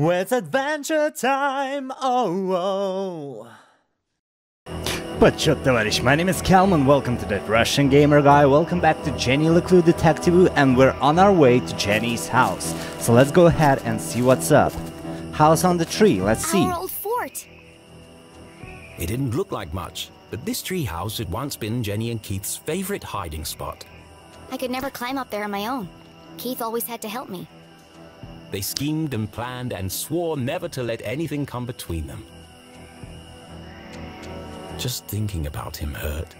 It's adventure time! Oh, oh. But товарищ, my name is Kalman, welcome to that Russian Gamer Guy, welcome back to Jenny LeClue Detective, and we're on our way to Jenny's house. So let's go ahead and see what's up. House on the tree, let's see. Our old fort. It didn't look like much, but this tree house had once been Jenny and Keith's favorite hiding spot. I could never climb up there on my own. Keith always had to help me. They schemed and planned and swore never to let anything come between them. Just thinking about him hurt.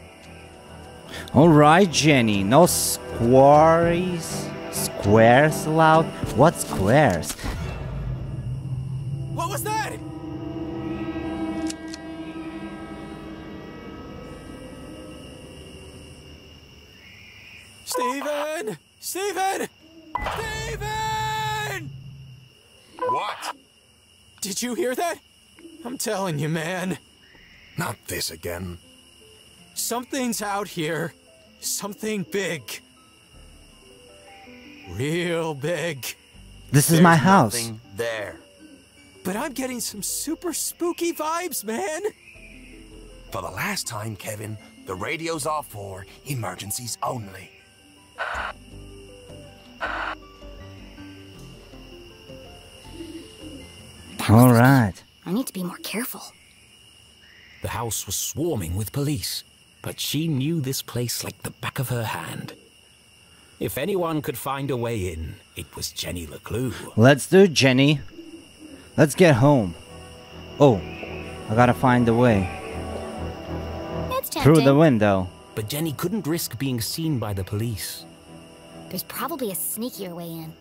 Alright, Jenny, no squares? Squares allowed? What squares? What was that? Stephen! Stephen! Stephen! What? Did you hear that? I'm telling you, man. Not this again. Something's out here. Something big. Real big. This is There's my house. there. But I'm getting some super spooky vibes, man. For the last time, Kevin, the radio's off for emergencies only. Alright. I need to be more careful. The house was swarming with police, but she knew this place like the back of her hand. If anyone could find a way in, it was Jenny LeClue. Let's do it, Jenny. Let's get home. Oh, I gotta find the way. It's. Through the window. But Jenny couldn't risk being seen by the police. There's probably a sneakier way in.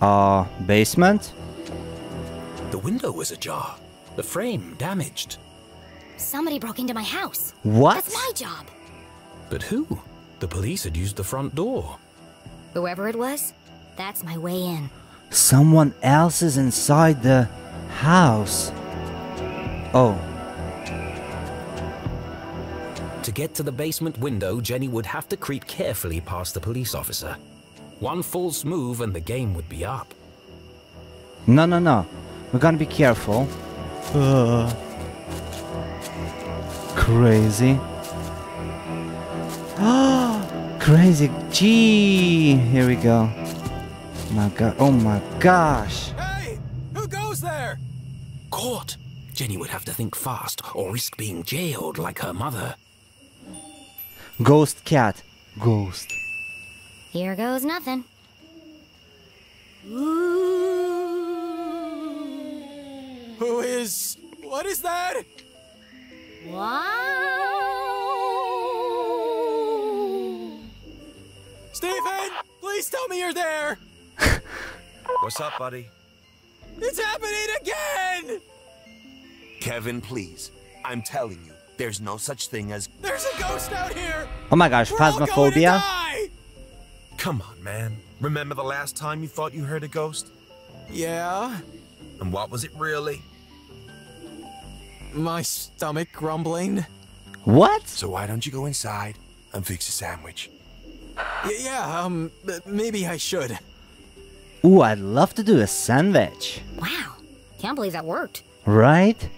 Uh, basement? The window was ajar, the frame damaged. Somebody broke into my house. What? That's my job. But who? The police had used the front door. Whoever it was, that's my way in. Someone else is inside the house. Oh, To get to the basement window, Jenny would have to creep carefully past the police officer. One false move and the game would be up. no, no, no. We're gonna be careful. Uh, crazy. crazy. Gee. Here we go. My god. Oh my gosh. Hey! Who goes there? Caught! Jenny would have to think fast or risk being jailed like her mother. Ghost cat. Ghost. Here goes nothing. Who is. What is that? Wow. Stephen! Please tell me you're there! What's up, buddy? It's happening again! Kevin, please. I'm telling you, there's no such thing as. There's a ghost out here! Oh my gosh. We're all going to Phasmophobia. die! Come on, man. Remember the last time you thought you heard a ghost? Yeah? And what was it really? My stomach grumbling. What? So why don't you go inside and fix a sandwich? Y- yeah, um, maybe I should. Ooh, I'd love to do a sandwich. Wow. Can't believe that worked. Right?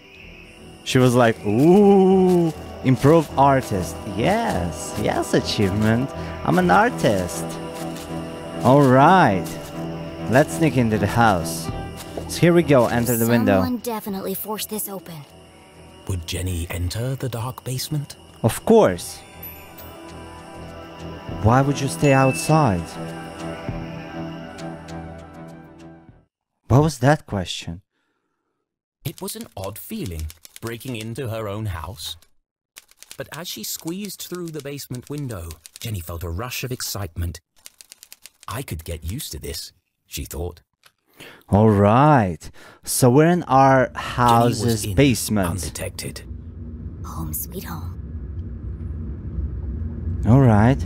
She was like, ooh, improve artist. Yes, yes, achievement. I'm an artist. Alright. Let's sneak into the house. So here we go, enter the window. Someone definitely forced this open. Would Jenny enter the dark basement? Of course. Why would you stay outside? What was that question? It was an odd feeling, breaking into her own house. But as she squeezed through the basement window, Jenny felt a rush of excitement. I could get used to this, she thought. Alright, so we're in our Jenny was house's in basement. Undetected. Home sweet home. Alright,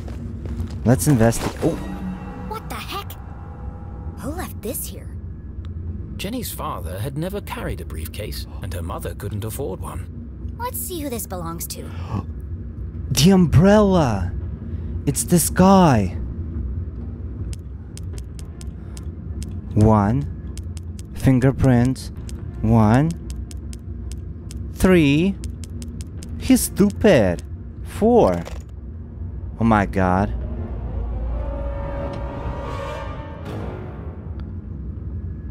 let's investigate. Oh, What the heck? Who left this here? Jenny's father had never carried a briefcase, and her mother couldn't afford one. Let's see who this belongs to. the umbrella! It's this guy. One, Fingerprint. One. Three. He's stupid. Four. Oh my god.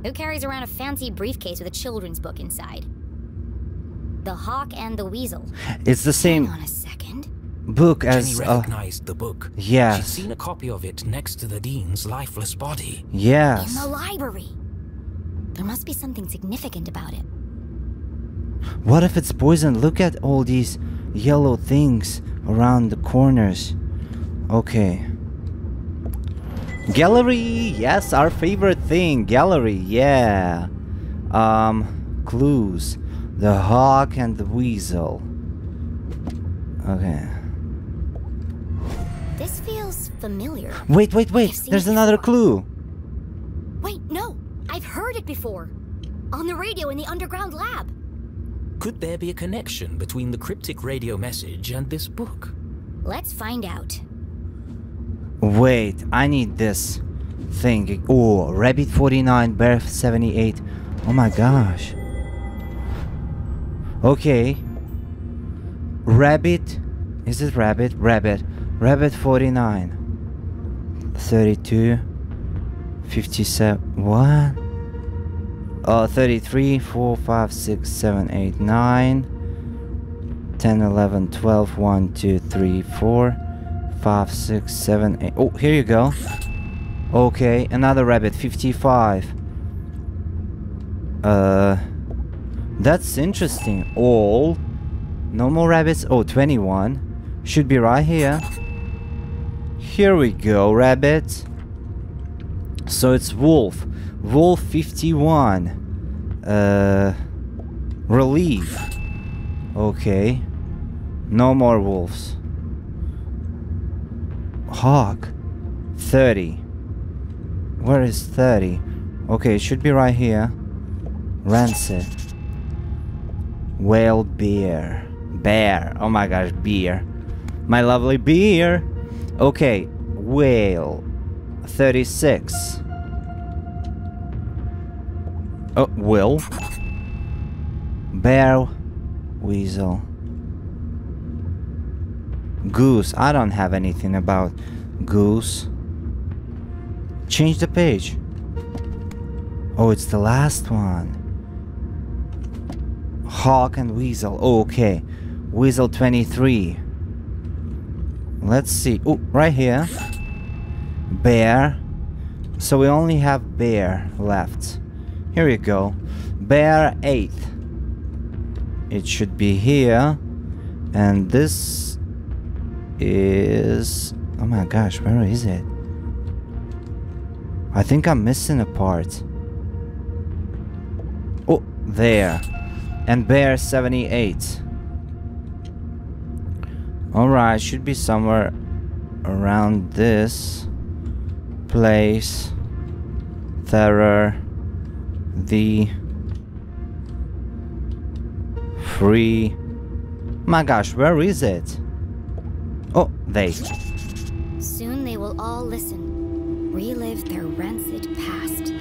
Who carries around a fancy briefcase with a children's book inside? The Hawk and the Weasel. It's the same Hang on a second. Book as. Jenny Uh, recognized the book. yes. She'd seen a copy of it next to the dean's lifeless body. Yes. In the library. There must be something significant about it. What if it's poison? Look at all these yellow things around the corners. Okay. Gallery! Yes, our favorite thing. Gallery, yeah. Um, clues. The hawk and the weasel. Okay. This feels familiar. Wait, wait, wait. There's another before. clue. Wait, no! I've heard it before! On the radio in the underground lab! Could there be a connection between the cryptic radio message and this book? Let's find out. Wait, I need this thing. Oh, Rabbit 49, Bear 78. Oh my gosh. Okay. Rabbit. Is it Rabbit? Rabbit. Rabbit 49. 32. 57. What? Uh, 33, 4, 5, 6, 7, 8, 9. 10, 11, 12, 1, 2, 3, 4 five, six, seven, eight. Oh, here you go. Okay, another rabbit, 55. Uh, that's interesting. All. No more rabbits. Oh, 21. Should be right here. Here we go, rabbit. So it's wolf. Wolf 51. Uh, relief. Okay. No more wolves. Hawk. 30. Where is 30? Okay, it should be right here. Rancid. Whale beer. Bear. Oh my gosh, beer. My lovely beer. Okay, whale. 36. Oh, will. Bear. Weasel. Goose. I don't have anything about goose. Change the page. Oh, it's the last one. Hawk and Weasel. Oh, okay. Weasel 23. Let's see. Oh, right here. Bear. So we only have bear left. Here you go. Bear 8. It should be here. And this is... Oh my gosh, where is it? I think I'm missing a part. Oh, there. And bear 78. Alright, should be somewhere around this place. Terror. The free. My gosh, where is it? Oh, they. Soon they will all listen, relive their rancid past.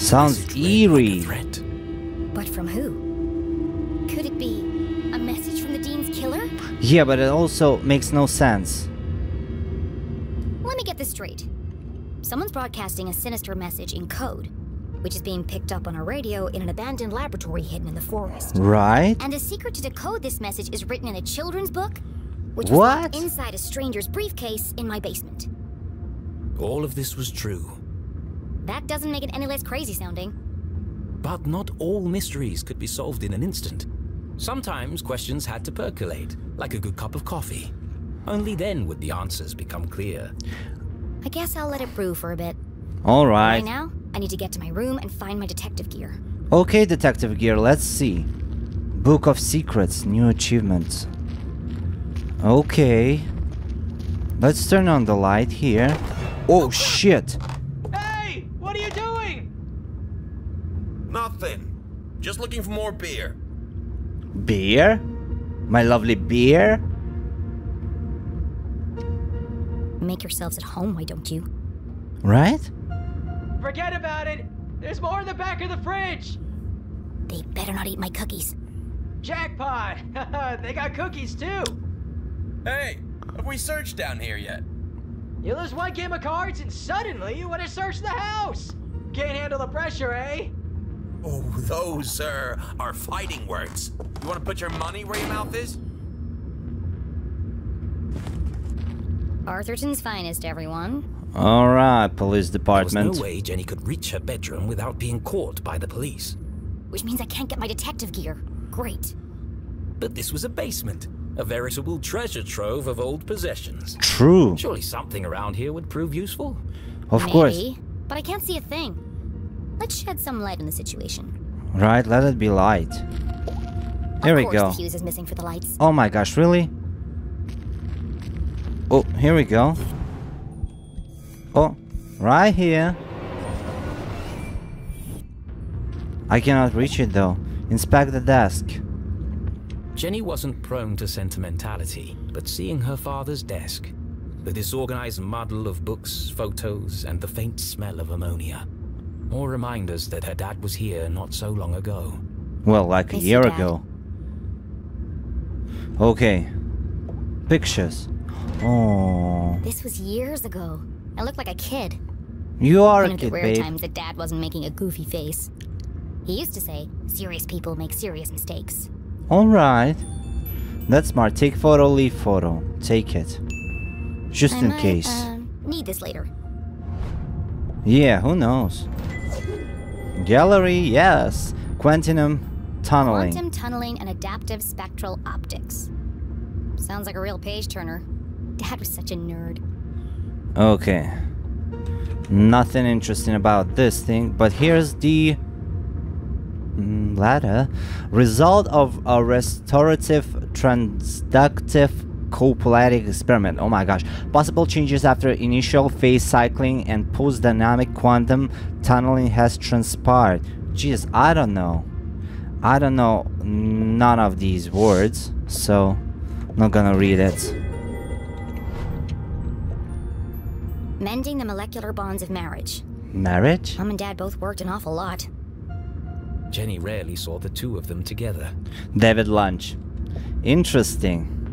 Sounds Message read like eerie. But from who? Could it be Yeah, but it also makes no sense. Let me get this straight. Someone's broadcasting a sinister message in code, which is being picked up on a radio in an abandoned laboratory hidden in the forest. Right? And a secret to decode this message is written in a children's book, which was What? inside a stranger's briefcase in my basement. All of this was true. That doesn't make it any less crazy sounding. But not all mysteries could be solved in an instant. Sometimes questions had to percolate, like a good cup of coffee. Only then would the answers become clear. I guess I'll let it brew for a bit. All right. Right Alright. now, I need to get to my room and find my detective gear. Okay, Detective Gear, let's see. Book of Secrets, new achievements. Okay. Let's turn on the light here. Oh shit! Hey! What are you doing? Nothing. Just looking for more beer. Beer? My lovely beer? Make yourselves at home, why don't you? Right? Forget about it. There's more in the back of the fridge! They better not eat my cookies. Jackpot! they got cookies too! Hey, have we searched down here yet? You lose one game of cards and suddenly you want to search the house! Can't handle the pressure, eh? Oh, those, sir, are fighting words. You want to put your money where your mouth is? Arthurton's finest, everyone. Alright, police department. There department. was no way Jenny could reach her bedroom without being caught by the police. Which means I can't get my detective gear. Great. But this was a basement, a veritable treasure trove of old possessions. True. Surely something around here would prove useful. Of Maybe, course. but I can't see a thing. Let's shed some light on the situation. Right, let it be light. Here of we course go. the fuse is missing for the lights. Oh my gosh, really? Oh, here we go. Oh, right here. I cannot reach it though. Inspect the desk. Jenny wasn't prone to sentimentality, but seeing her father's desk, the disorganized muddle of books, photos, and the faint smell of ammonia, more reminders that her dad was here not so long ago. Well, like a year ago. Okay. Pictures. Oh. This was years ago. I look like a kid. You are One a of the rare babe. times that Dad wasn't making a goofy face. He used to say, serious people make serious mistakes. Alright. That's smart. Take photo, leave photo. Take it. Just I in might, case. um, need this later. Yeah, who knows? Gallery, yes. Quantum tunneling. Quantum tunneling and adaptive spectral optics. Sounds like a real page turner. Dad was such a nerd. Okay. Nothing interesting about this thing, but here's the mm, ladder. Result of a restorative transductive copolytic experiment. Oh my gosh. Possible changes after initial phase cycling and post-dynamic quantum tunneling has transpired. Jeez, I don't know. I don't know none of these words, so I'm not gonna read it. Mending the molecular bonds of marriage. Marriage? Mom and Dad both worked an awful lot. Jenny rarely saw the two of them together. David Lunch. Interesting.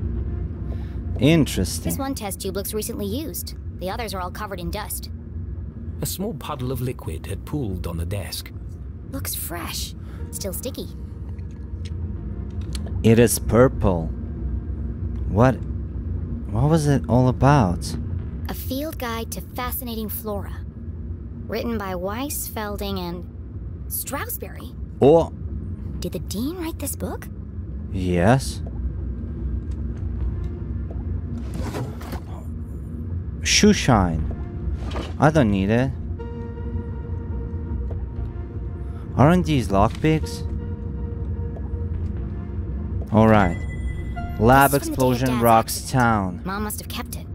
Interesting. This one test tube looks recently used. The others are all covered in dust. A small puddle of liquid had pooled on the desk. Looks fresh. Still sticky. It is purple. What? What was it all about? A field guide to fascinating flora. Written by Weiss, Felding, and Strasberry. Oh, Did the dean write this book? yes. Shoe shine. I don't need it. Aren't these lockpicks? Alright. Lab This is from the day of explosion rocks town. Mom must have kept it.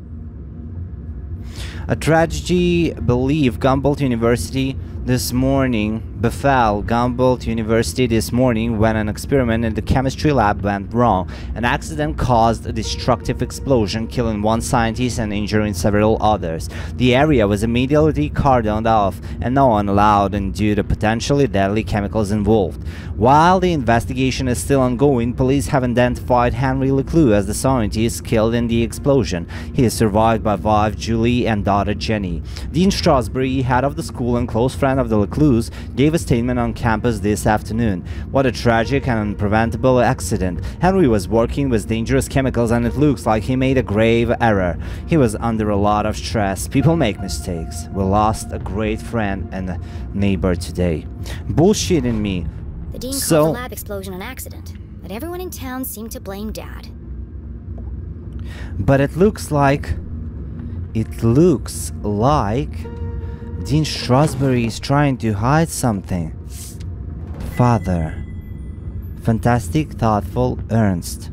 A tragedy believe Gumboldt University this morning befell Gumboldt University this morning when an experiment in the chemistry lab went wrong. An accident caused a destructive explosion, killing one scientist and injuring several others. The area was immediately cordoned off and no one allowed in due to potentially deadly chemicals involved. While the investigation is still ongoing, police have identified Henry Leclue as the scientist killed in the explosion. He is survived by wife Julie and daughter Jenny. Dean Strasberry, head of the school and close friend of the Leclues, gave a statement on campus this afternoon. What a tragic and unpreventable accident. Henry was working with dangerous chemicals and it looks like he made a grave error. He was under a lot of stress. People make mistakes. We lost a great friend and neighbor today. Bullshit Bullshitting me. The dean So- called the lab explosion an accident, but everyone in town seemed to blame Dad. But it looks like. It looks like. Dean Strasberry is trying to hide something. Father. Fantastic, thoughtful, Ernst.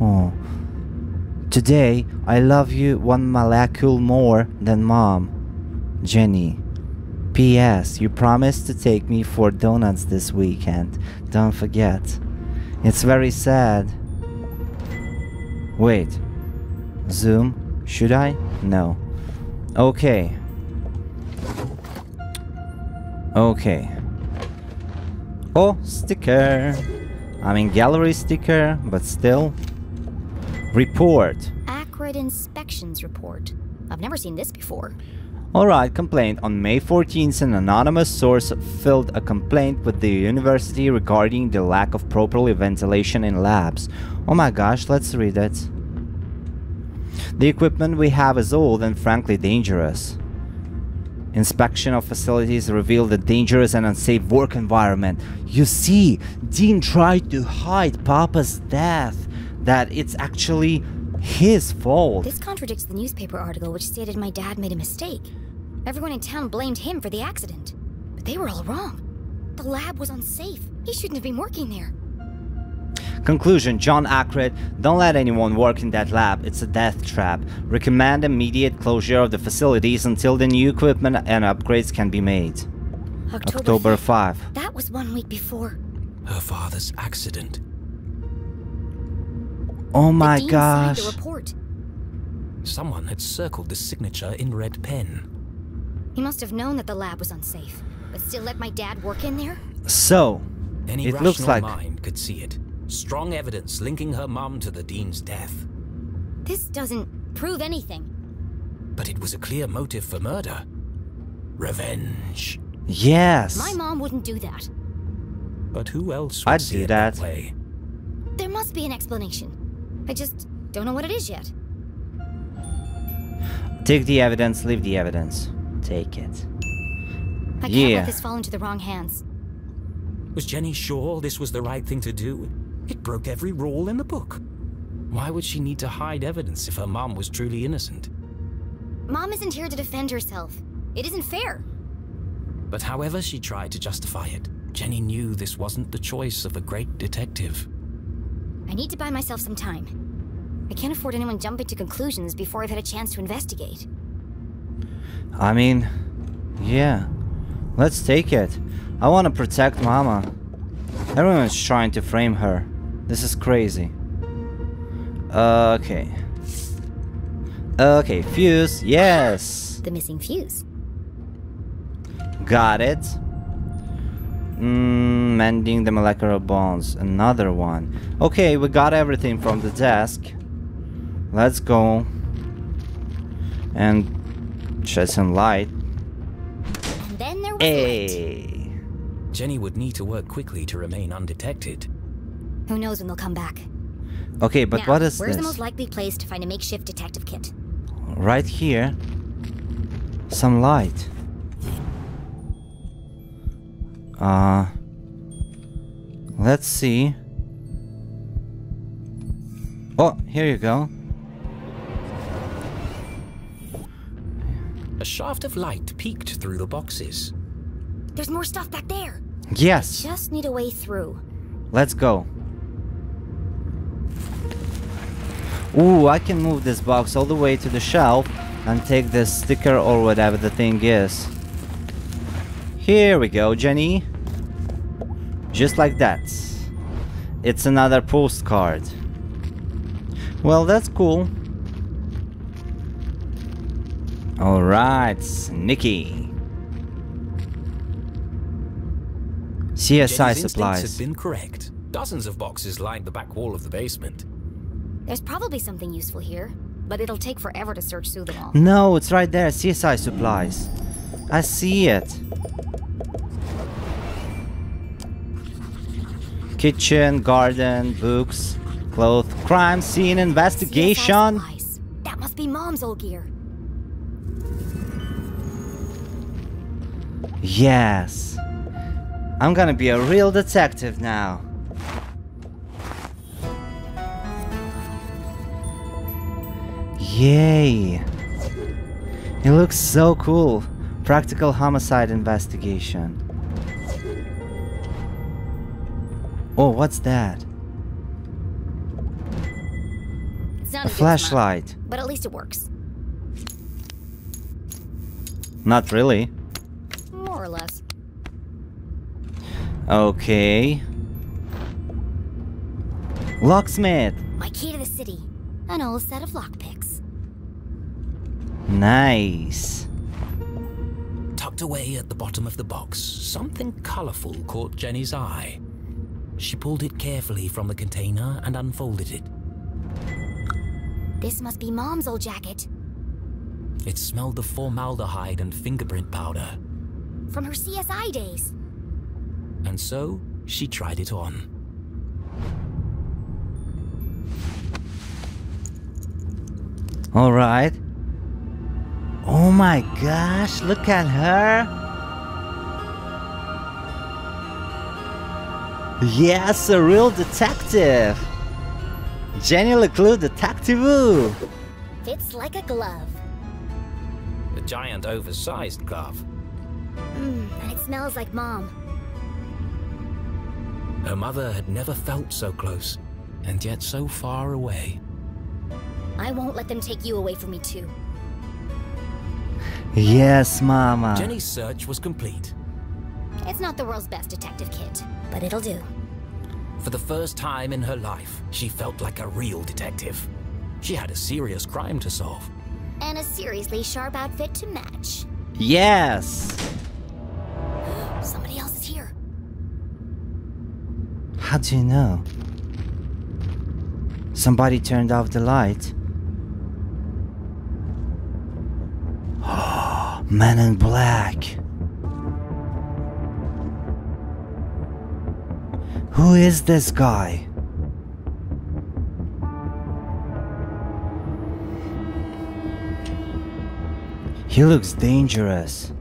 Oh. Today, I love you one molecule more than mom. Jenny. P.S. You promised to take me for donuts this weekend. Don't forget. It's very sad. Wait. Zoom? Should I? No. Okay. Okay. Oh, sticker. I mean gallery sticker, but still. Report. Acrid inspections report. I've never seen this before. Alright, complaint. On May 14th, an anonymous source filed a complaint with the university regarding the lack of properly ventilation in labs. Oh my gosh, let's read it. The equipment we have is old and frankly dangerous. Inspection of facilities revealed a dangerous and unsafe work environment. You see, Dean tried to hide Papa's death. That it's actually his fault. This contradicts the newspaper article which stated my dad made a mistake. Everyone in town blamed him for the accident. But they were all wrong. The lab was unsafe. He shouldn't have been working there. Conclusion John Acrid, don't let anyone work in that lab, it's a death trap. Recommend immediate closure of the facilities until the new equipment and upgrades can be made. October, October 5th. 5. That was one week before. Her father's accident. Oh The my dean gosh. signed the report. Someone had circled the signature in red pen. He must have known that the lab was unsafe, but still let my dad work in there? So, Any it looks like mind could see it. Strong evidence linking her mum to the dean's death. This doesn't prove anything. But it was a clear motive for murder. Revenge. yes. My mom wouldn't do that. But who else would I'd see do it that that. way? There must be an explanation. I just don't know what it is yet. Take the evidence, leave the evidence. Take it. I can't let this fall into the wrong hands. Was Jenny sure this was the right thing to do? It broke every rule in the book. Why would she need to hide evidence if her mom was truly innocent? Mom isn't here to defend herself. It isn't fair. But however she tried to justify it, Jenny knew this wasn't the choice of a great detective. I need to buy myself some time. I can't afford anyone jumping to conclusions before I've had a chance to investigate. I mean, yeah. Let's take it. I want to protect Mama. Everyone's trying to frame her. This is crazy. Okay. Okay, fuse. Yes. The missing fuse. Got it. Mm, mending the molecular bonds. Another one. Okay, we got everything from the desk. Let's go. And shed some light. And then there was light. Jenny would need to work quickly to remain undetected. Who knows when they'll come back. Okay, but now, what is where's this? the most likely place to find a makeshift detective kit? Right here. Some light. Uh. Let's see. Oh, here you go. A shaft of light peeked through the boxes. There's more stuff back there. Yes. Just need a way through. Let's go. Ooh, I can move this box all the way to the shelf and take this sticker or whatever the thing is. Here we go, Jenny. Just like that. It's another postcard. Well, that's cool. Alright, Nikki. CSI Jenny's supplies. had been correct. Dozens of boxes lined the back wall of the basement. There's probably something useful here, but it'll take forever to search through them all. No, it's right there. CSI supplies. I see it. Kitchen, garden, books, clothes, crime scene investigation. That must be Mom's old gear. Yes. I'm gonna be a real detective now. Yay. It looks so cool. Practical homicide investigation. Oh, what's that? It's A not as good as mine, flashlight. but at least it works. Not really. More or less. Okay. Locksmith. My key to the city. An old set of lockpicks. Nice. Tucked tucked away at the bottom of the box, something colorful caught Jenny's eye. She pulled it carefully from the container and unfolded it. This must be Mom's old jacket. It smelled of formaldehyde and fingerprint powder. From her CSI days. And so, she tried it on. Alright. Oh my gosh, look at her. Yes, a real detective. Jenny LeClue Detective. Fits like a glove. A giant oversized glove. Mmm, and it smells like Mom. Her mother had never felt so close, and yet so far away. I won't let them take you away from me too. Yes, Mama. Jenny's search was complete. It's not the world's best detective kit, but it'll do. For the first time in her life, she felt like a real detective. She had a serious crime to solve. And a seriously sharp outfit to match. Yes. Somebody else is here. How do you know? Somebody turned off the light. Man in black. Who is this guy? He looks dangerous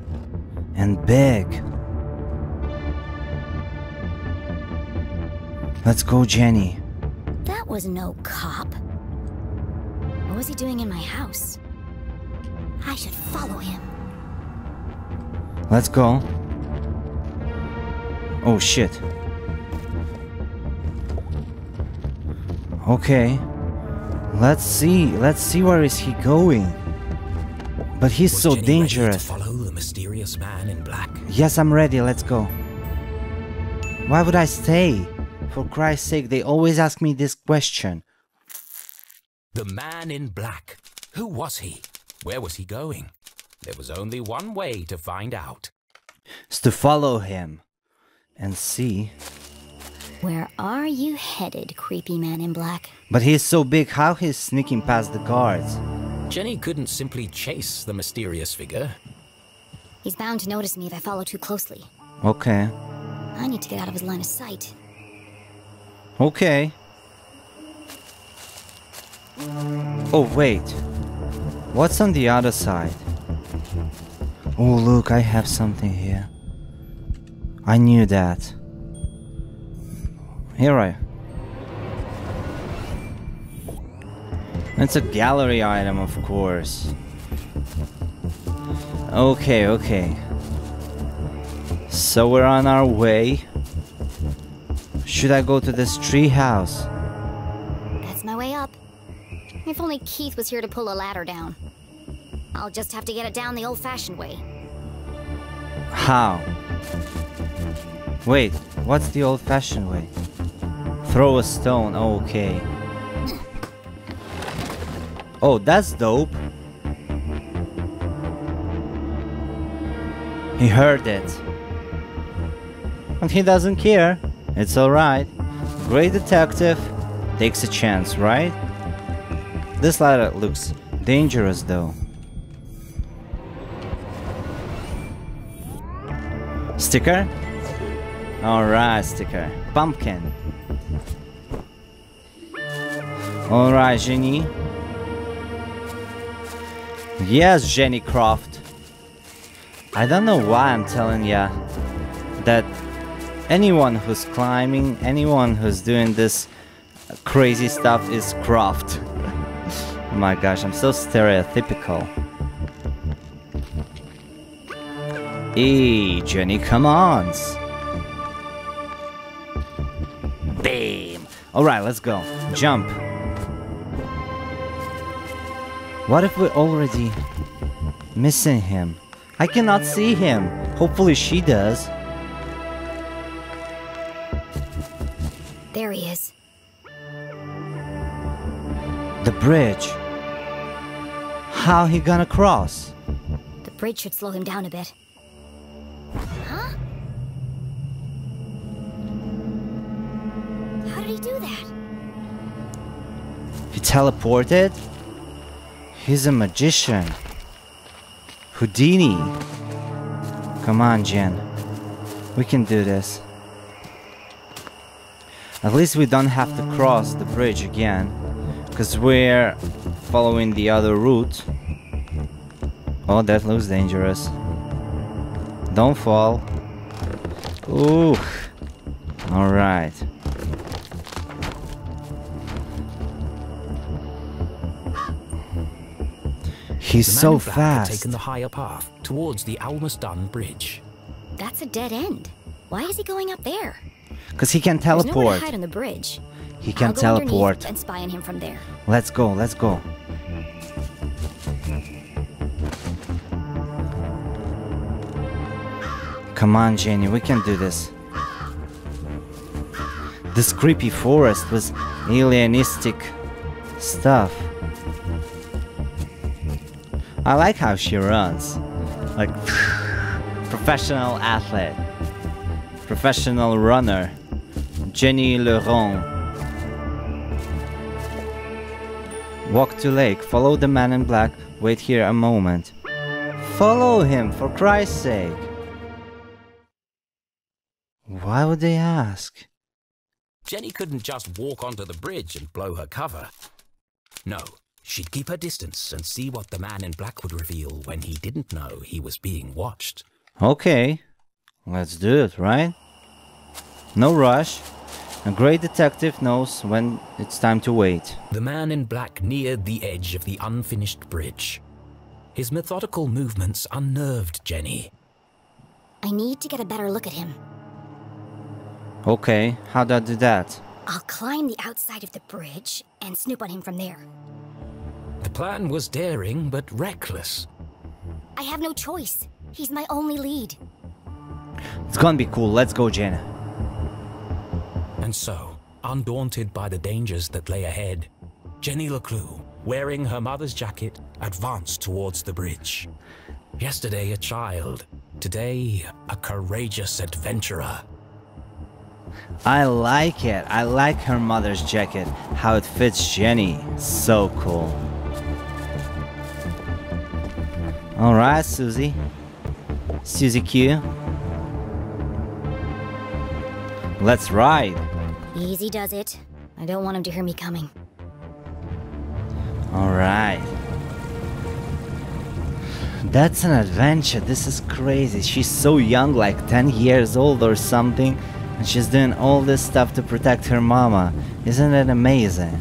and big. Let's go, Jenny. That was no cop. What was he doing in my house? I should follow him. Let's go. Oh shit. Okay. Let's see. Let's see where is he going. But he's so dangerous. follow the mysterious man in black. Yes, I'm ready. Let's go. Why would I stay? For Christ's sake, they always ask me this question. The man in black. Who was he? Where was he going? There was only one way to find out. Is to follow him and see. Where are you headed, creepy man in black? But he's so big, how he's sneaking past the guards? Jenny couldn't simply chase the mysterious figure. He's bound to notice me if I follow too closely. Okay. I need to get out of his line of sight. Okay. Oh, wait. What's on the other side? Oh, look, I have something here. I knew that. Here I. It's a gallery item, of course. Okay, okay. So we're on our way. Should I go to this tree house? That's my way up. If only Keith was here to pull a ladder down. I'll just have to get it down the old-fashioned way. How? Wait, what's the old-fashioned way? Throw a stone, okay. Oh, that's dope. He heard it. And he doesn't care. It's alright. Great detective takes a chance, right? This ladder looks dangerous though. Sticker? Alright, sticker. Pumpkin. Alright, Jenny. Yes, Jenny Croft. I don't know why I'm telling ya that anyone who's climbing, anyone who's doing this crazy stuff is Croft. oh my gosh, I'm so stereotypical. Hey, Jenny, come on. Bam. Alright, let's go. Jump. What if we're already missing him? I cannot see him. Hopefully she does. There he is. The bridge. How he gonna cross? The bridge should slow him down a bit. Teleported? He's a magician. Houdini. Come on, Jen. We can do this. At least we don't have to cross the bridge again. Because we're following the other route. Oh, that looks dangerous. Don't fall. Ooh. Alright. He's The man so in black had taken the higher path towards the Almaston Bridge. That's a dead end. Why is he going up there? Because he can There's nowhere to teleport. hide on the bridge. He can I'll go underneath teleport. and spy on him from there. Let's go, let's go. Come on, Jenny, we can do this. This creepy forest was alienistic stuff. I like how she runs. Like, professional athlete. Professional runner. Jenny Leron. Walk to lake, follow the man in black, wait here a moment. Follow him, for Christ's sake! Why would they ask? Jenny couldn't just walk onto the bridge and blow her cover. No, she'd keep her distance and see what the man in black would reveal when he didn't know he was being watched. Okay, let's do it, right? No rush. A great detective knows when it's time to wait. The man in black neared the edge of the unfinished bridge. His methodical movements unnerved Jenny. I need to get a better look at him. Okay, how do I do that? I'll climb the outside of the bridge and snoop on him from there. The plan was daring but reckless. I have no choice. He's my only lead. It's gonna be cool, let's go, Jenna. And so, undaunted by the dangers that lay ahead, Jenny Leclue, wearing her mother's jacket, advanced towards the bridge. Yesterday a child, today a courageous adventurer. I like it. I like her mother's jacket. How it fits Jenny. So cool. Alright, Susie. Susie Q. Let's ride. Easy does it. I don't want him to hear me coming. Alright. That's an adventure. This is crazy. She's so young, like 10 years old or something, and she's doing all this stuff to protect her mama. Isn't it amazing?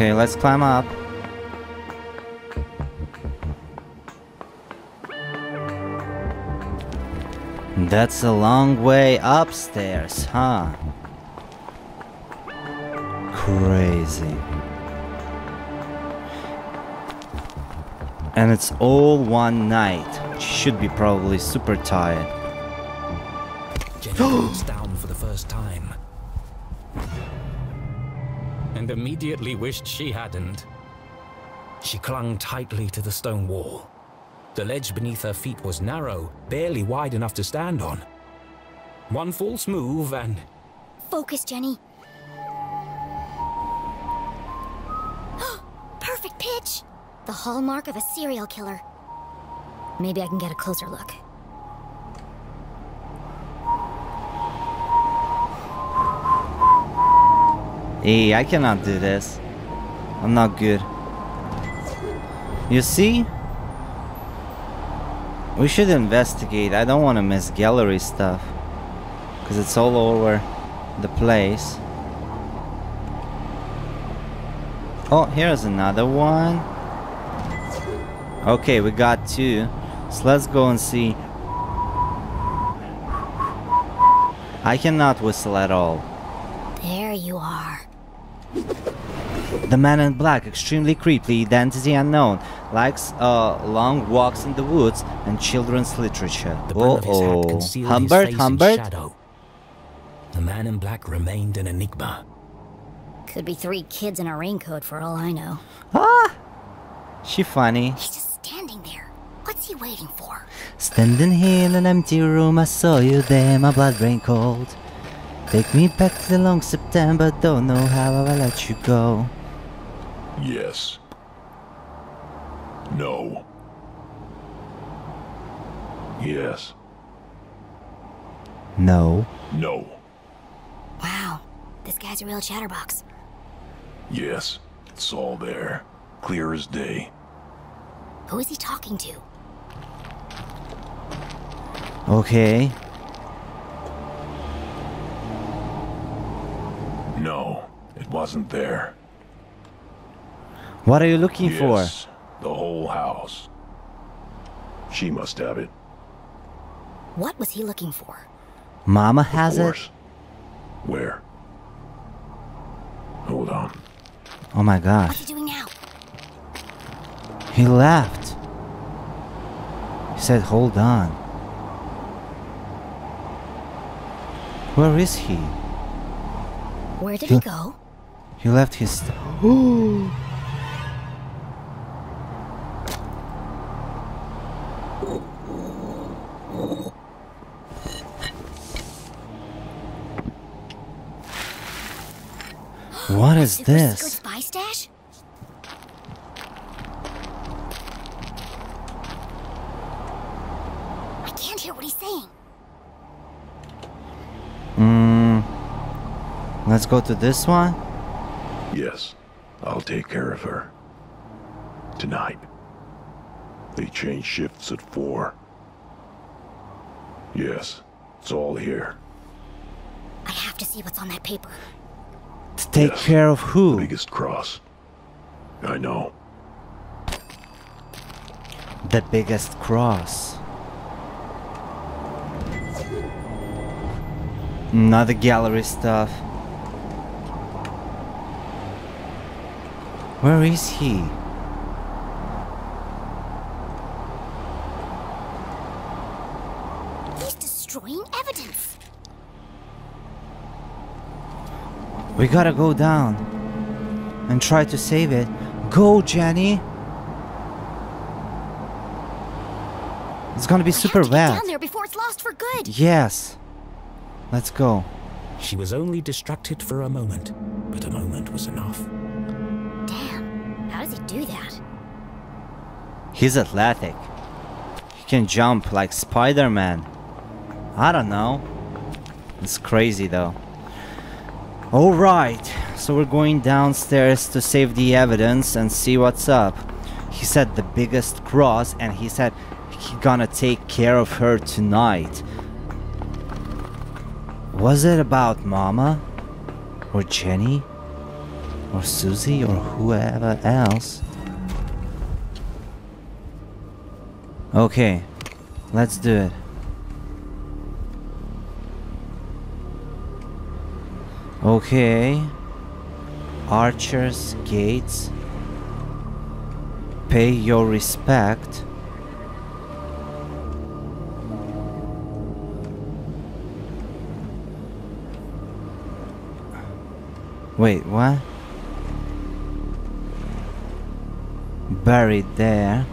Okay, let's climb up. That's a long way upstairs, huh? Crazy. And it's all one night. She should be probably super tired. Immediately wished she hadn't. She clung tightly to the stone wall. The ledge beneath her feet was narrow, barely wide enough to stand on. One false move and Focus, Jenny. Perfect pitch! The hallmark of a serial killer. Maybe I can get a closer look. Hey, I cannot do this. I'm not good. You see? We should investigate. I don't want to miss gallery stuff. Because it's all over the place. Oh, here's another one. Okay, we got two. So let's go and see. I cannot whistle at all. There you are. The man in black, extremely creepy, identity unknown, likes uh, long walks in the woods and children's literature. the brim of his hat oh, Humbert, his face Humbert. in. The man in black remained an enigma. Could be three kids in a raincoat for all I know. Ah, she funny. He's just standing there. What's he waiting for? Standing here in an empty room, I saw you there, my blood ran cold. Take me back to the long September, don't know how I will let you go. Yes. No. Yes. No. No. Wow, this guy's a real chatterbox. Yes. It's all there. Clear as day. Who is he talking to? Okay. No, it wasn't there. What are you looking yes, the whole house. She must have it. What was he looking for? for? Mama has of it? Where? Hold on. Oh my gosh. What's gosh. he doing now? He left. He said, hold on. Where is he? Where did Huh. he go? He left his. What is this? secret spy stash? I can't hear what he's saying. Mm, let's go to this one. Yes, I'll take care of her. Tonight. They change shifts at four. Yes, it's all here. I have to see what's on that paper. To take Yes, care of who? The who? biggest cross. I know. The biggest cross. Not the gallery stuff. Where is he? He's destroying evidence. We gotta go down and try to save it. Go, Jenny! It's gonna be I super have to get bad. down there before it's lost for good. Yes. Let's go. She was only distracted for a moment, but a moment was enough. Do that? He's athletic. He can jump like Spider-Man. I don't know. It's crazy though. Alright, so we're going downstairs to save the evidence and see what's up. He said the biggest cross and he said he gonna take care of her tonight. Was it about Mama? Or Jenny? Or Susie? Or whoever else? Okay, let's do it. Okay. Archer's Gates. Pay your respect. Wait, what? Buried there.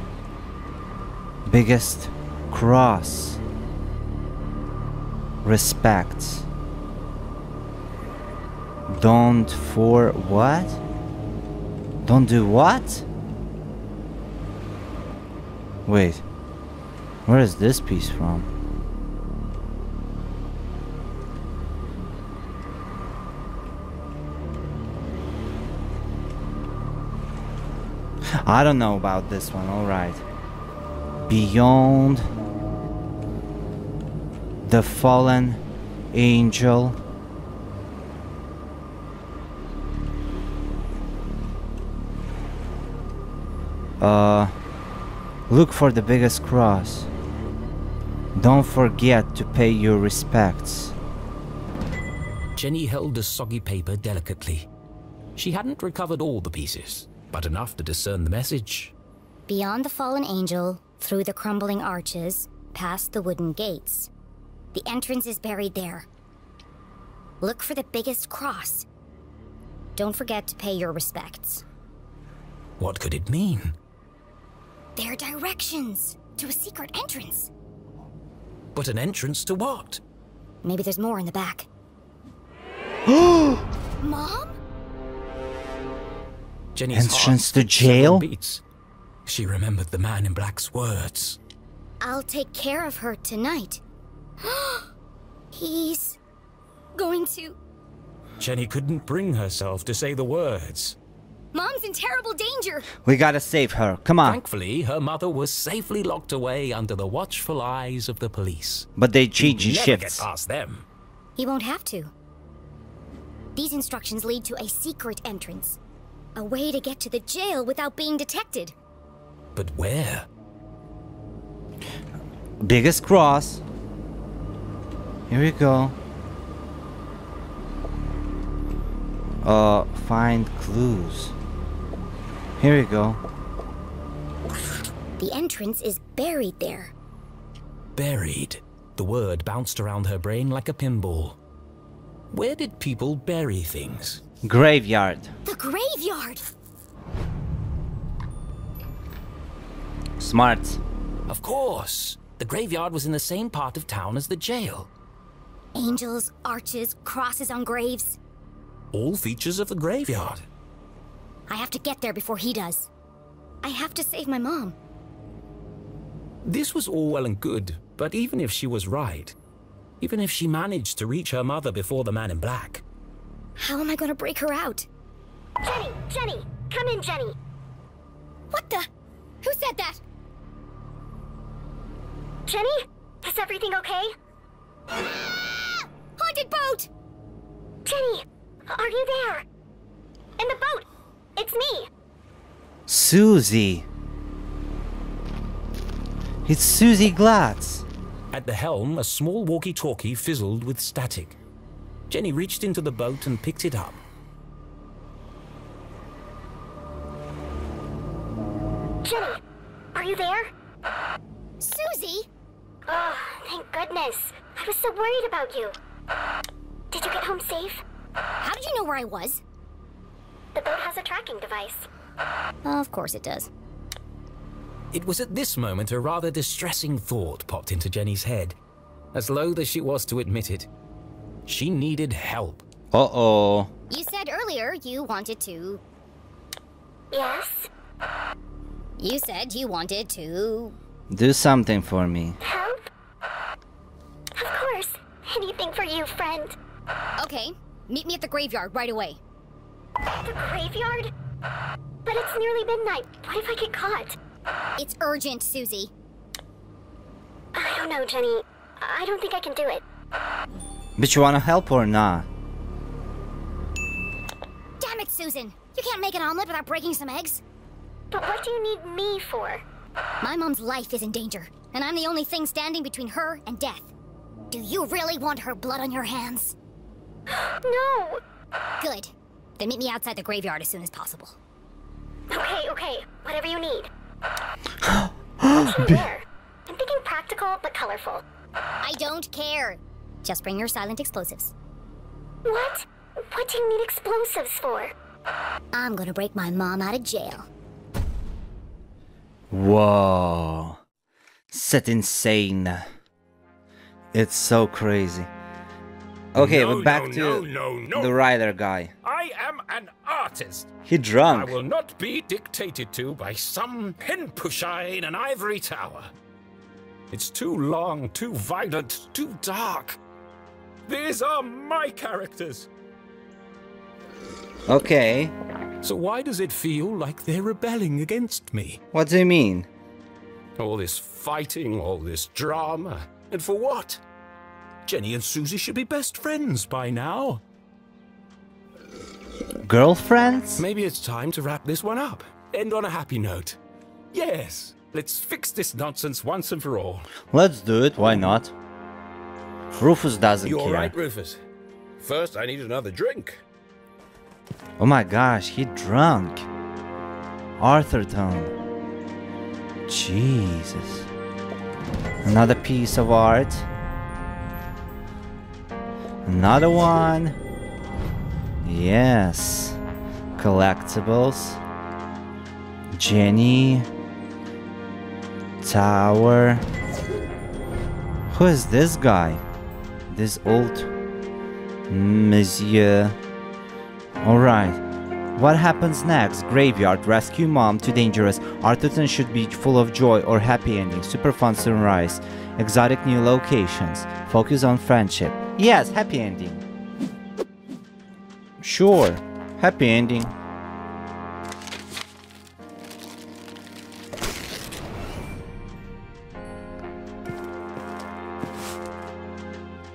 Biggest cross. Respect. Don't for what? Don't do what? Wait. Where is this piece from? I don't know about this one, alright. Beyond the fallen angel. Uh, look for the biggest cross. Don't forget to pay your respects. Jenny held the soggy paper delicately. She hadn't recovered all the pieces, but enough to discern the message. Beyond the fallen angel, through the crumbling arches, past the wooden gates. The entrance is buried there. Look for the biggest cross. Don't forget to pay your respects. What could it mean? Their directions. To a secret entrance. But an entrance to what? Maybe there's more in the back. Mom? Jenny's Entrance heart to jail? Beats. She remembered the man in black's words. I'll take care of her tonight. He's going to. Jenny couldn't bring herself to say the words. Mom's in terrible danger. We gotta save her. Come on. Thankfully, her mother was safely locked away under the watchful eyes of the police. But they change Never shifts. get past them. He won't have to. These instructions lead to a secret entrance. A way to get to the jail without being detected. But where? Biggest cross. Here we go. Uh, find clues. Here we go. The entrance is buried there. Buried. The word bounced around her brain like a pinball. Where did people bury things? Graveyard. The graveyard! Smart. Of course. The graveyard was in the same part of town as the jail. Angels, arches, crosses on graves. All features of the graveyard. I have to get there before he does. I have to save my mom. This was all well and good, but even if she was right, even if she managed to reach her mother before the man in black, How am I gonna break her out? Jenny, Jenny, come in, Jenny. What the? Who said that? Jenny, is everything okay? Haunted boat! Jenny, are you there? In the boat. It's me. Susie. It's Susie Glatz. at the helm, a small walkie talkie fizzled with static. Jenny reached into the boat and picked it up. Jenny, are you there? Susie! Oh, thank goodness. I was so worried about you. Did you get home safe? How did you know where I was? The boat has a tracking device. Of course it does. It was at this moment a rather distressing thought popped into Jenny's head. As loath as she was to admit it, she needed help. Uh oh. You said earlier you wanted to. Yes? You said you wanted to. Do something for me. Help? Of course. Anything for you, friend. Okay, meet me at the graveyard right away. The graveyard? But it's nearly midnight. What if I get caught? It's urgent, Susie. I don't know, Jenny. I don't think I can do it. But you wanna help or not? Damn it, Susan! You can't make an omelet without breaking some eggs. But what do you need me for? My mom's life is in danger, and I'm the only thing standing between her and death. Do you really want her blood on your hands? No! Good. Then meet me outside the graveyard as soon as possible. Okay, okay. Whatever you need. what should I? I'm thinking practical but colorful. I don't care. Just bring your silent explosives. What? What do you need explosives for? I'm gonna break my mom out of jail. Whoa. Set insane. It's so crazy. Okay, No, but back no, to no, no, no. the rider guy. I am an artist. He I drunk. will not be dictated to by some pin pusher in an ivory tower. It's too long, too violent, too dark. These are my characters. Okay. So why does it feel like they're rebelling against me? What do you mean? All this fighting, all this drama. And for what? Jenny and Susie should be best friends by now. Girlfriends? Maybe it's time to wrap this one up. End on a happy note. Yes, let's fix this nonsense once and for all. Let's do it, why not? Rufus doesn't You care. all right, Rufus? First, I need another drink. Oh my gosh, he drunk. Arthurton. Jesus. Another piece of art. Another one. Yes. Collectibles. Jenny. tower. Who is this guy? This old Monsieur. Alright. What happens next? Graveyard. Rescue mom. Too dangerous. Arthurton should be full of joy or happy ending. Super fun sunrise. Exotic new locations. Focus on friendship. Yes, happy ending. Sure. Happy ending.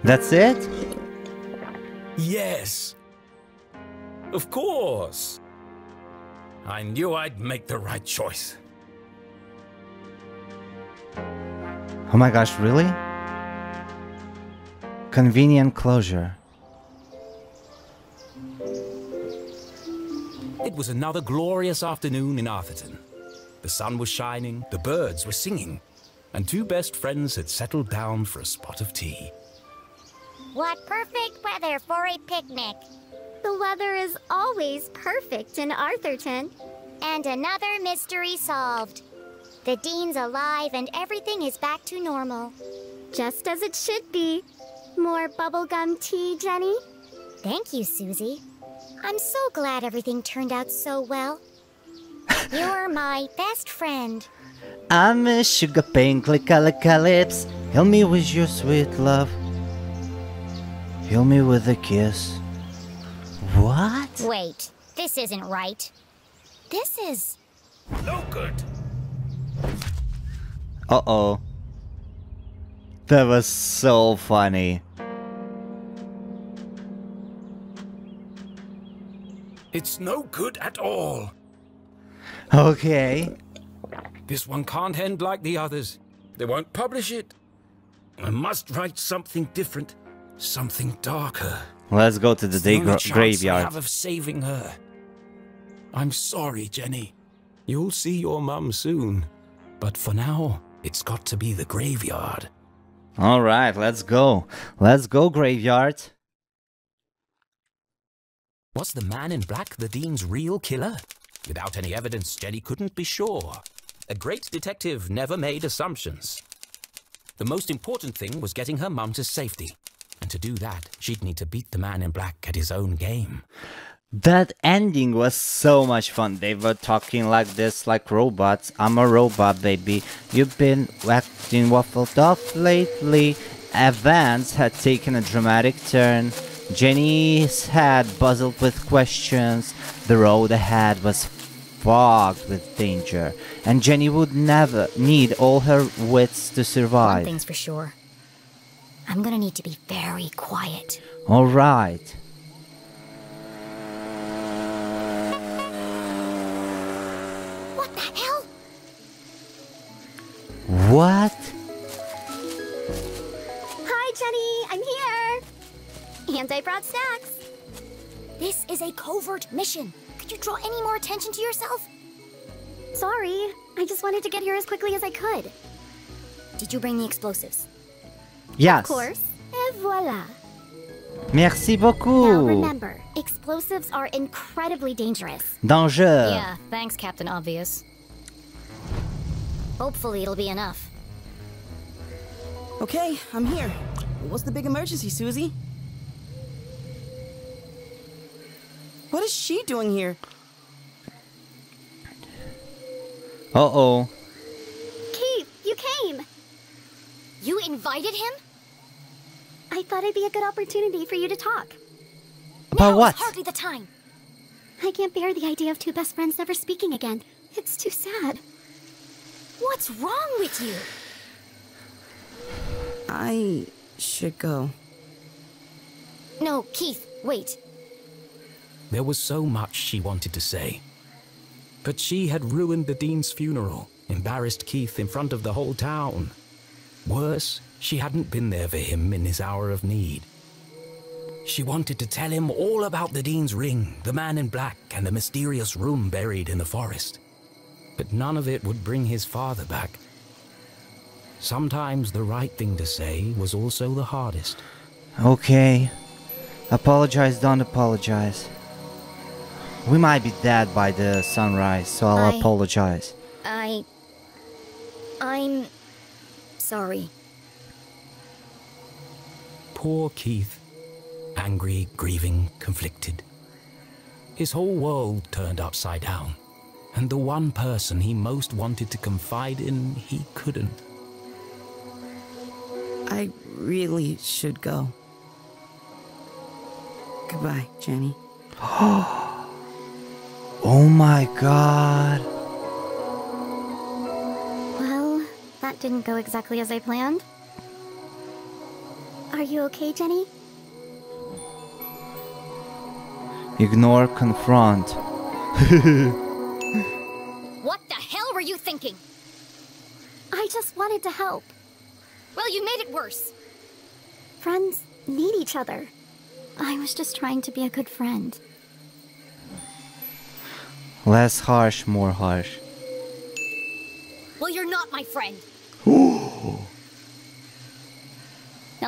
That's it? Yes. Of course. I knew I'd make the right choice. Oh my gosh, really? Convenient closure. It was another glorious afternoon in Arthurton. The sun was shining, the birds were singing, and two best friends had settled down for a spot of tea. What perfect weather for a picnic. The weather is always perfect in Arthurton. And another mystery solved. The Dean's alive and everything is back to normal. Just as it should be. More bubblegum tea, Jenny? Thank you, Susie. I'm so glad everything turned out so well. You're my best friend. I'm a sugar pink like lips. Help me with your sweet love. Heal me with a kiss. What? Wait, this isn't right. This is... No good. Uh-oh. That was so funny. It's no good at all. Okay. This one can't end like the others. They won't publish it. I must write something different. Something darker. Let's go to the day only graveyard. I have of saving her. I'm sorry, Jenny. You'll see your mum soon. But for now, it's got to be the graveyard. Alright, let's go. Let's go, graveyard. Was the man in black the Dean's real killer? Without any evidence, Jenny couldn't be sure. A great detective never made assumptions. The most important thing was getting her mum to safety. And to do that, she'd need to beat the man in black at his own game. That ending was so much fun. They were talking like this, like robots. I'm a robot, baby. You've been acting waffled off lately. Events had taken a dramatic turn. Jenny's head buzzed with questions. The road ahead was fogged with danger, and Jenny would never need all her wits to survive. One thing's for sure. I'm gonna need to be very quiet. Alright. What the hell? What? Hi, Jenny. I'm here. And I brought snacks. This is a covert mission. Could you draw any more attention to yourself? Sorry. I just wanted to get here as quickly as I could. Did you bring the explosives? Yes. Of course. Et voila. Merci beaucoup. Now remember, explosives are incredibly dangerous. Danger. Yeah, thanks, Captain Obvious. Hopefully it'll be enough. Okay, I'm here. What's the big emergency, Susie? What is she doing here? Uh-oh. Keith, you came. You invited him? I thought it'd be a good opportunity for you to talk. About now what? is hardly the time. I can't bear the idea of two best friends never speaking again. It's too sad. What's wrong with you? I should go. No, Keith, wait. There was so much she wanted to say. But she had ruined the Dean's funeral, embarrassed Keith in front of the whole town. Worse, she hadn't been there for him in his hour of need. She wanted to tell him all about the Dean's ring, the man in black, and the mysterious room buried in the forest. But none of it would bring his father back. Sometimes the right thing to say was also the hardest. Okay. Apologize, don't apologize. We might be dead by the sunrise, so I'll I- apologize. I... I'm sorry. Poor Keith. Angry, grieving, conflicted. His whole world turned upside down. And the one person he most wanted to confide in, he couldn't. I really should go. Goodbye, Jenny. oh my god. Didn't go exactly as I planned. Are you okay, Jenny? Ignore, confront. what the hell were you thinking? I just wanted to help. Well, you made it worse. Friends need each other. I was just trying to be a good friend. Less harsh, more harsh. Well, you're not my friend. Now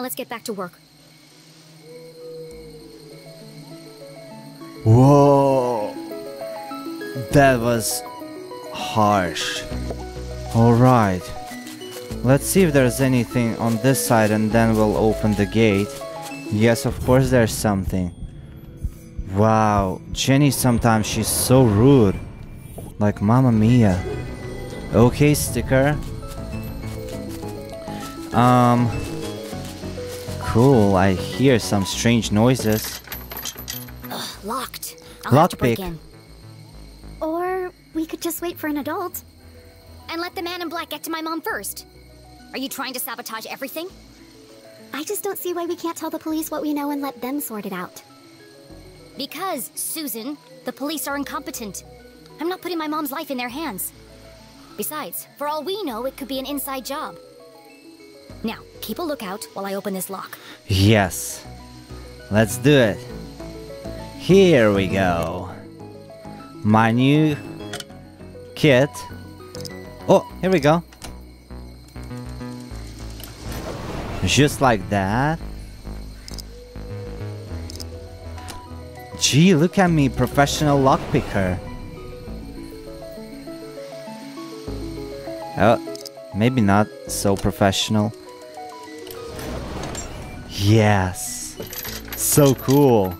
let's get back to work. Whoa. That was harsh. Alright. Let's see if there's anything on this side and then we'll open the gate. Yes, of course there's something. Wow, Jenny sometimes she's so rude. Like Mamma Mia. Okay, sticker. Um... Cool, I hear some strange noises. Ugh, locked. I'll Lock have to break pick. Or we could just wait for an adult. And let the man in black get to my mom first. Are you trying to sabotage everything? I just don't see why we can't tell the police what we know and let them sort it out. Because, Susan, the police are incompetent. I'm not putting my mom's life in their hands. Besides, for all we know, it could be an inside job. Now, keep a lookout while I open this lock. Yes. Let's do it. Here we go. My new kit. Oh, here we go. Just like that. Gee, look at me, professional lockpicker. Oh, maybe not so professional. Yes. So cool.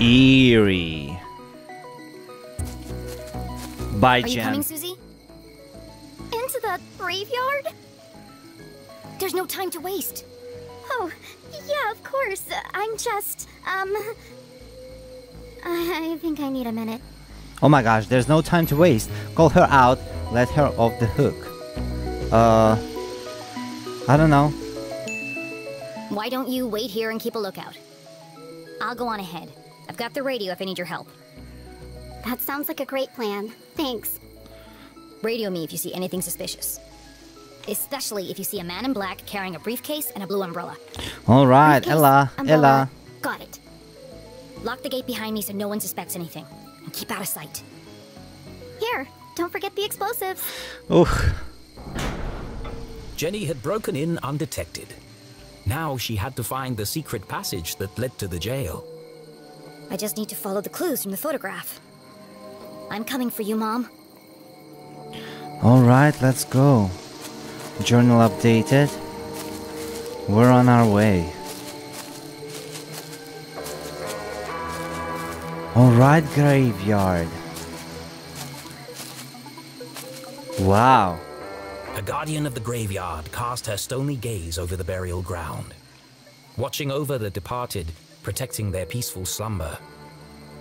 Eerie. Bye, Are you Jen. coming, Susie? Into the graveyard? There's no time to waste. Oh, yeah, of course. I'm just, um... I I think I need a minute. Oh my gosh, there's no time to waste. Call her out, let her off the hook. Uh. I don't know. Why don't you wait here and keep a lookout? I'll go on ahead. I've got the radio if I need your help. That sounds like a great plan. Thanks. Radio me if you see anything suspicious. Especially if you see a man in black carrying a briefcase and a blue umbrella. Alright, Briefcase, Ella, umbrella. Ella. Got it. Lock the gate behind me so no one suspects anything. And keep out of sight. Here, don't forget the explosives. Oof. Jenny had broken in undetected. Now she had to find the secret passage that led to the jail. I just need to follow the clues from the photograph. I'm coming for you, Mom. Alright, let's go. Journal updated. We're on our way. Alright, graveyard. Wow. A guardian of the graveyard cast her stony gaze over the burial ground. Watching over the departed, protecting their peaceful slumber.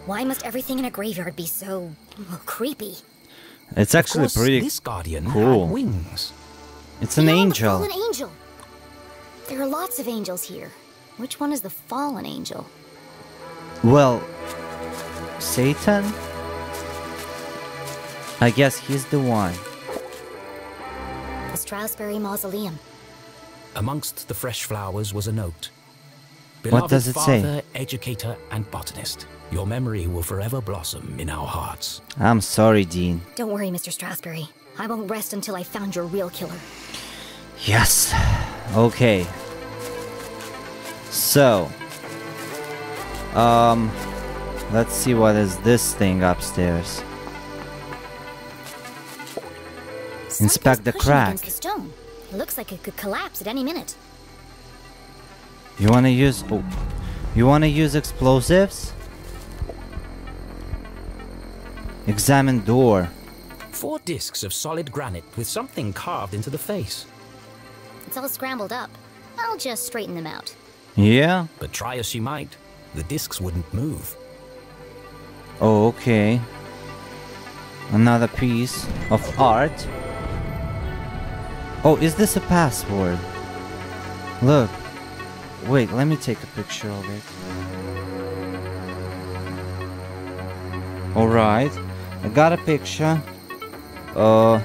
Why must everything in a graveyard be so well, creepy? It's actually course, pretty this guardian cool. had wings. It's an angel. The fallen angel. There are lots of angels here. Which one is the fallen angel? Well, Satan? I guess he's the one. The Strasberry Mausoleum. Amongst the fresh flowers was a note. What does Beloved it say? father, educator, and botanist, your memory will forever blossom in our hearts. I'm sorry, Dean. Don't worry, Mr. Strasberry. I won't rest until I found your real killer. Yes. Okay. So. Um. Let's see what is this thing upstairs. Inspect the crack. The stone. It looks like it could collapse at any minute. You wanna use... Oh. You wanna use explosives? Examine door. Four discs of solid granite with something carved into the face. It's all scrambled up. I'll just straighten them out. Yeah? But try as she might, the discs wouldn't move. Oh, okay. Another piece of art. Oh, is this a password? Look. Wait, let me take a picture of it. Alright. I got a picture. Uh.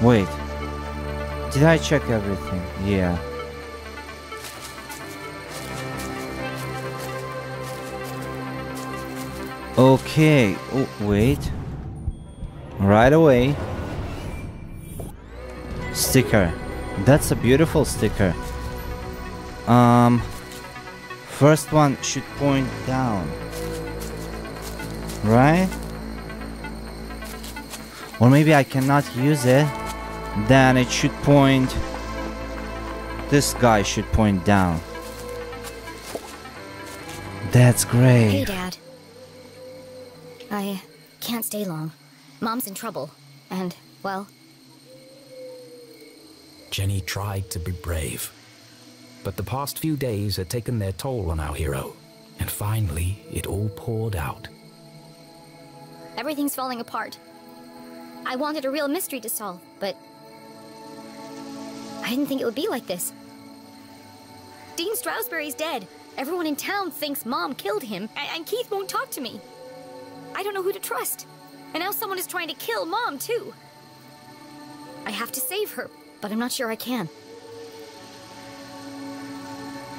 Wait. Did I check everything? Yeah. Okay. Oh, wait. Right away. Sticker. That's a beautiful sticker. Um. First one should point down. Right? Or maybe I cannot use it. Then it should point... This guy should point down. That's great. Hey, Dad. I can't stay long. Mom's in trouble. And, well... Jenny tried to be brave. But the past few days had taken their toll on our hero. And finally, it all poured out. Everything's falling apart. I wanted a real mystery to solve, but... I didn't think it would be like this. Dean Stroudsbury's dead. Everyone in town thinks Mom killed him, and Keith won't talk to me. I don't know who to trust. And now someone is trying to kill Mom, too. I have to save her, but I'm not sure I can.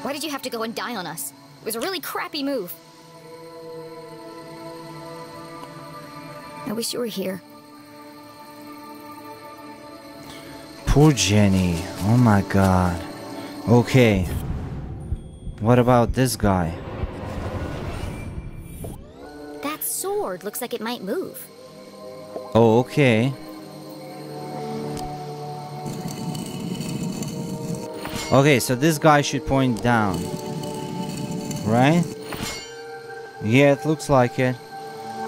Why did you have to go and die on us? It was a really crappy move. I wish you were here. Poor Jenny. Oh my god. Okay. What about this guy? That sword looks like it might move. Oh, okay. Okay, so this guy should point down. Right? Yeah, it looks like it.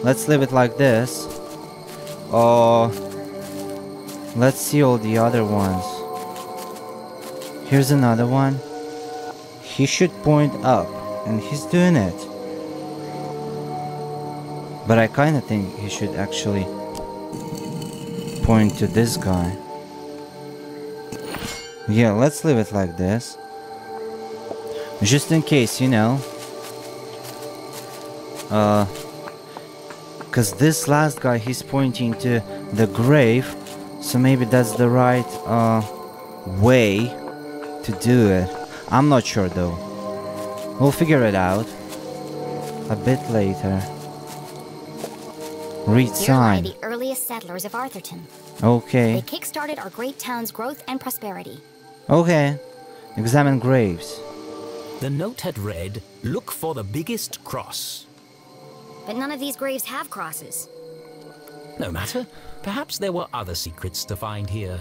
Let's leave it like this. Oh... Let's see all the other ones. Here's another one. He should point up, and he's doing it. But I kinda think he should actually point to this guy. Yeah, let's leave it like this. Just in case, you know. Uh, Cause this last guy, he's pointing to the grave so maybe that's the right uh, way to do it. I'm not sure though. We'll figure it out a bit later. Read sign. the earliest settlers of Arthurton. Okay. They kickstarted our great town's growth and prosperity. Okay. Examine graves. The note had read, Look for the biggest cross. But none of these graves have crosses. No matter. Perhaps there were other secrets to find here.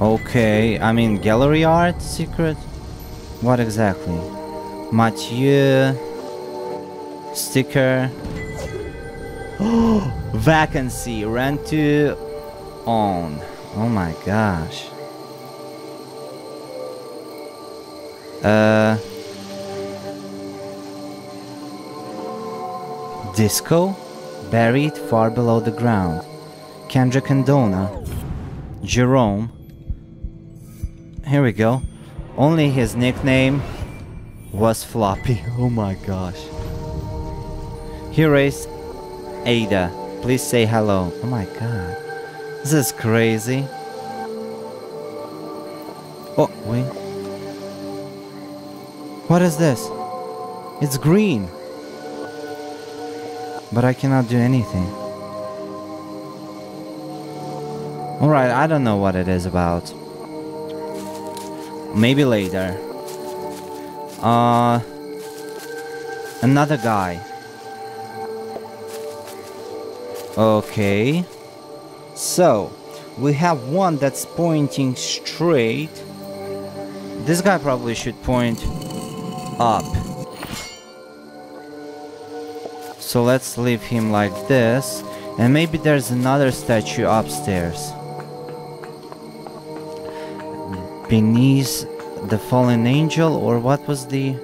Okay, I mean gallery art secret? What exactly? Mathieu sticker vacancy rent to own oh my gosh uh disco buried far below the ground Kendrick and Donna, Jerome. Here we go. Only his nickname was Floppy. Oh my gosh. Here is Ada. Please say hello. Oh my god. This is crazy. Oh, wait. What is this? It's green. But I cannot do anything. Alright, I don't know what it is about. Maybe later. Uh... Another guy. Okay. So, we have one that's pointing straight. This guy probably should point up. So let's leave him like this. And maybe there's another statue upstairs. Beneath the fallen angel, or what was the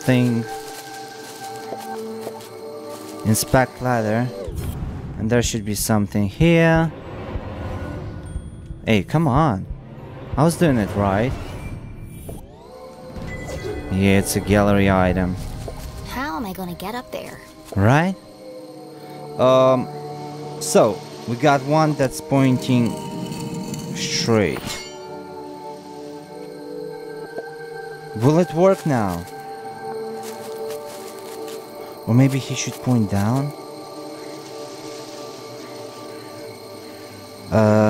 thing? Inspect ladder. And there should be something here. Hey, come on. I was doing it right. Yeah, it's a gallery item. How am I gonna get up there? Right? Um, so, we got one that's pointing straight. Will it work now? Or maybe he should point down? Uh,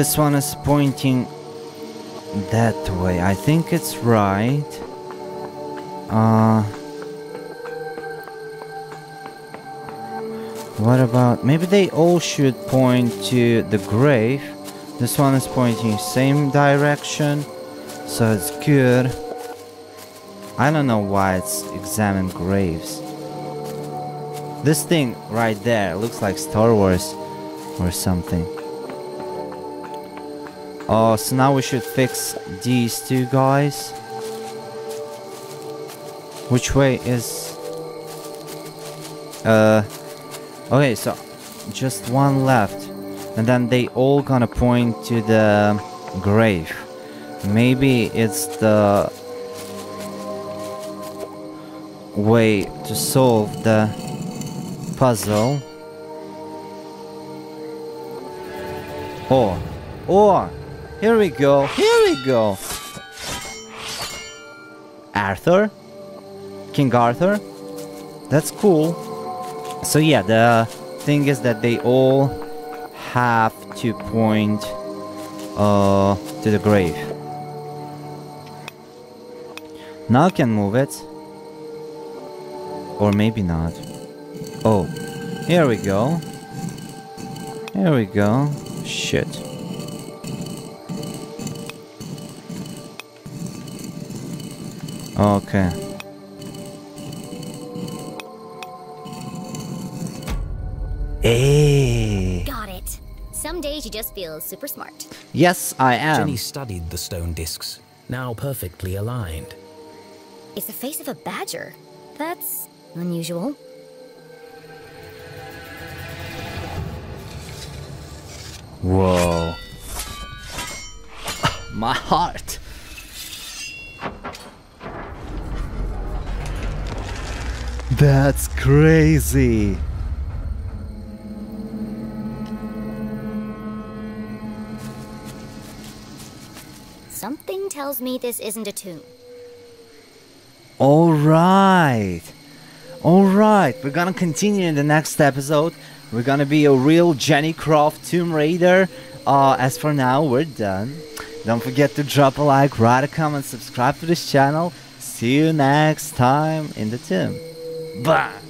this one is pointing that way. I think it's right. Uh, what about maybe they all should point to the grave. This one is pointing same direction, so it's good. I don't know why it's examine graves. This thing right there looks like Star Wars or something. Oh, so now we should fix these two guys. Which way is... Uh... Okay, so just one left. And then they all gonna point to the grave. Maybe it's the way to solve the puzzle. Or, or, here we go, here we go. Arthur? King Arthur? That's cool. So yeah, the thing is that they all have to point uh, to the grave. Now I can move it. Or maybe not. Oh, here we go. Here we go. Shit. Okay. Hey. Got it. Some days you just feel super smart. Yes, I am. Jenny studied the stone discs, now perfectly aligned. It's the face of a badger. That's unusual. Whoa. My heart. That's crazy. Something tells me this isn't a tomb. All right. All right. We're gonna continue in the next episode. We're gonna be a real Jenny Croft Tomb Raider. Uh, as for now, we're done. Don't forget to drop a like, write a comment, subscribe to this channel. See you next time in the tomb. Bye.